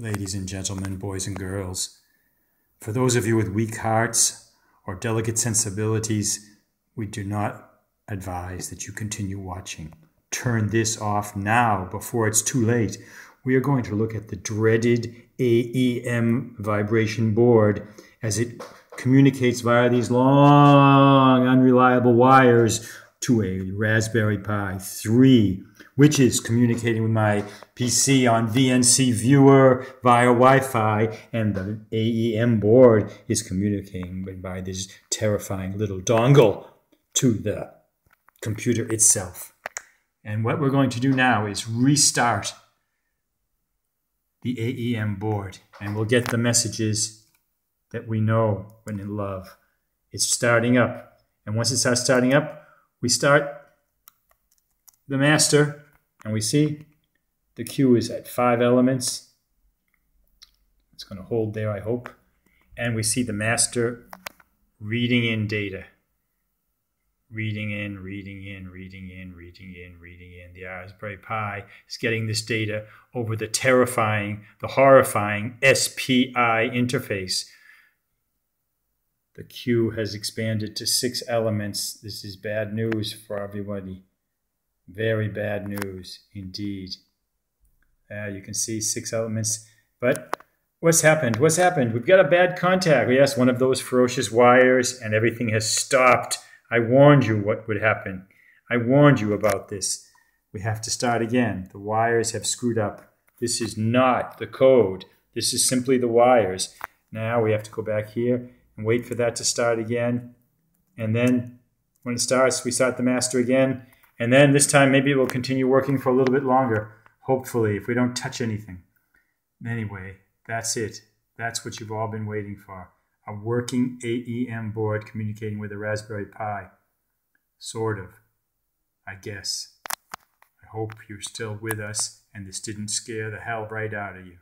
ladies and gentlemen, boys and girls. For those of you with weak hearts or delicate sensibilities, we do not advise that you continue watching. Turn this off now before it's too late. We are going to look at the dreaded AEM vibration board as it communicates via these long, unreliable wires to a Raspberry Pi 3 which is communicating with my PC on VNC Viewer via Wi-Fi, and the AEM board is communicating by this terrifying little dongle to the computer itself. And what we're going to do now is restart the AEM board, and we'll get the messages that we know when in love. It's starting up. And once it starts starting up, we start the master and we see the queue is at five elements. It's going to hold there, I hope. And we see the master reading in data. Reading in, reading in, reading in, reading in, reading in. The Raspberry Pi is getting this data over the terrifying, the horrifying SPI interface. The queue has expanded to six elements. This is bad news for everybody. Very bad news indeed. Uh, you can see six elements. But what's happened? What's happened? We've got a bad contact. Yes, one of those ferocious wires and everything has stopped. I warned you what would happen. I warned you about this. We have to start again. The wires have screwed up. This is not the code. This is simply the wires. Now we have to go back here and wait for that to start again. And then when it starts, we start the master again. And then this time, maybe it will continue working for a little bit longer, hopefully, if we don't touch anything. Anyway, that's it. That's what you've all been waiting for. A working AEM board communicating with a Raspberry Pi. Sort of, I guess. I hope you're still with us and this didn't scare the hell right out of you.